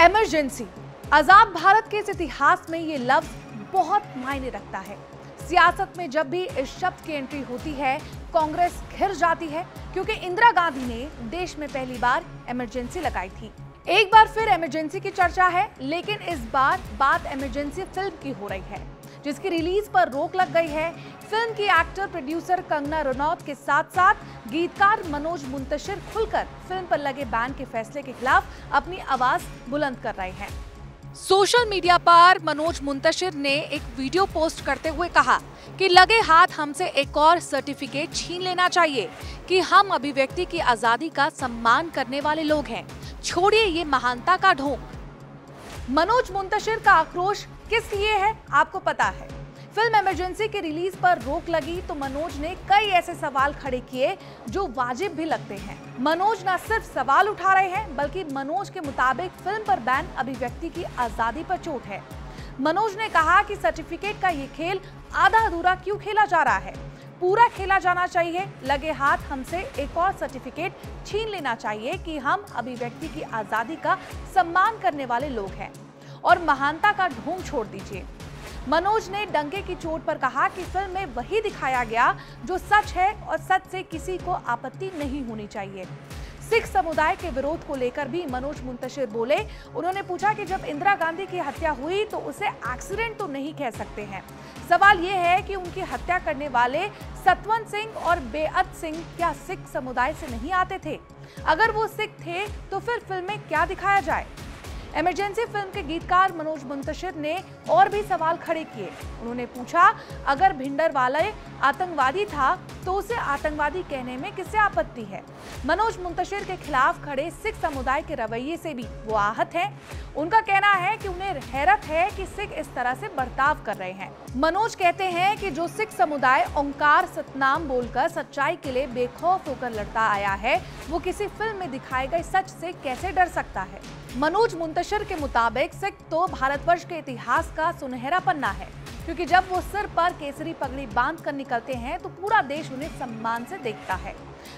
Emergency आज़ाद भारत के इस इतिहास में ये लफ्ज बहुत मायने रखता है। सियासत में जब भी इस शब्द की एंट्री होती है, कांग्रेस घिर जाती है, क्योंकि इंदिरा गांधी ने देश में पहली बार इमरजेंसी लगाई थी। एक बार फिर इमरजेंसी की चर्चा है, लेकिन इस बार बात इमरजेंसी फ़िल्म की हो रही है, जिसकी रिलीज़ पर रोक लग गई है फ़िल्म की एक्टर, प्रोड्यूसर कंगना रनौत के साथ साथ गीतकार मनोज मुंतशिर खुलकर फ़िल्म पर लगे बैन के फैसले के खिलाफ अपनी आवाज़ बुलंद कर रहे हैं। सोशल मीडिया पर मनोज मुंतशिर ने एक वीडियो पोस्ट करते हुए कहा कि लगे हाथ हमसे एक और सर्टिफिकेट छीन लेना चाहिए कि हम अभिव्यक्ति की आज़ादी का सम्मान करने वाले लोग हैं। छोड़िए ये महानता का ढोंग। मनोज मुंतशिर का आक्रोश किस लिए है, आपको पता है। फ़िल्म इमरजेंसी की रिलीज़ पर रोक लगी तो मनोज ने कई ऐसे सवाल खड़े किए जो वाजिब भी लगते हैं। मनोज न सिर्फ़ सवाल उठा रहे हैं, बल्कि मनोज के मुताबिक फ़िल्म पर बैन अभिव्यक्ति की आज़ादी पर चोट है। मनोज ने कहा कि सर्टिफिकेट का ये खेल आधा अधूरा क्यों खेला जा रहा है? पूरा खेला जाना चाहिए, लगे हाथ हमसे एक और सर्टिफिकेट छीन लेना चाहिए कि हम अभिव्यक्ति की आज़ादी का सम्मान करने वाले लोग हैं। और महानता का ढोंग छोड़ दीजिए। मनोज ने डंके की चोट पर कहा कि फ़िल्म में वही दिखाया गया जो सच है और सच से किसी को आपत्ति नहीं होनी चाहिए। सिख समुदाय के विरोध को लेकर भी मनोज मुंतशिर बोले। उन्होंने पूछा कि जब इंदिरा गांधी की हत्या हुई तो उसे एक्सीडेंट तो नहीं कह सकते हैं। सवाल ये है कि उनकी हत्या करने वाले सतवंत सिंह और बेअत सिंह क्या सिख समुदाय से नहीं आते थे? अगर वो सिख थे तो फिर फ़िल्म में क्या दिखाया जाए? इमरजेंसी फ़िल्म के गीतकार मनोज मुंतशिर ने और भी सवाल खड़े किए। उन्होंने पूछा, अगर भिंडर वाले आतंकवादी था तो उसे आतंकवादी कहने में किससे आपत्ति है? मनोज मुंतशिर के खिलाफ खड़े सिख समुदाय के रवैये से भी वो आहत हैं। उनका कहना है कि उन्हें हैरत है कि सिख इस तरह से बर्ताव कर रहे हैं। मनोज कहते हैं कि जो सिख समुदाय ओंकार सतनाम बोलकर सच्चाई के लिए बेखौफ होकर लड़ता आया है, वो किसी फ़िल्म में दिखाए गए सच से कैसे डर सकता है? मनोज मुंतशर के मुताबिक सिख तो भारतवर्ष के इतिहास का सुनहरा पन्ना है। क्योंकि जब वो सिर पर केसरी पगड़ी बाँध कर निकलते हैं तो पूरा देश उन्हें सम्मान से देखता है।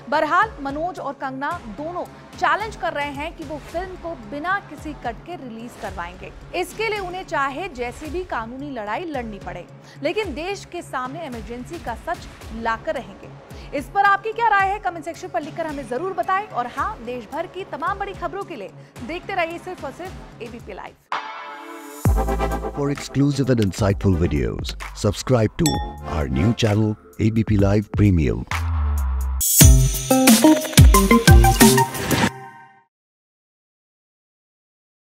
बहरहाल मनोज और कंगना दोनों चैलेंज कर रहे हैं कि वो फ़िल्म को बिना किसी कट के रिलीज़ करवाएँगे। इसके लिए उन्हें चाहे जैसी भी कानूनी लड़ाई लड़नी पड़े लेकिन देश के सामने इमरजेंसी का सच लाकर रहेंगे। इस पर आपकी क्या राय है? कमेंट सेक्शन पर लिखकर हमें ज़रूर बताएँ। और हाँ देश भर की तमाम बड़ी खबरों के लिए देखते रहिए सिर्फ़ और सिर्फ़ ABP live For exclusive and insightful videos, subscribe to our new channel ABP Live Premium.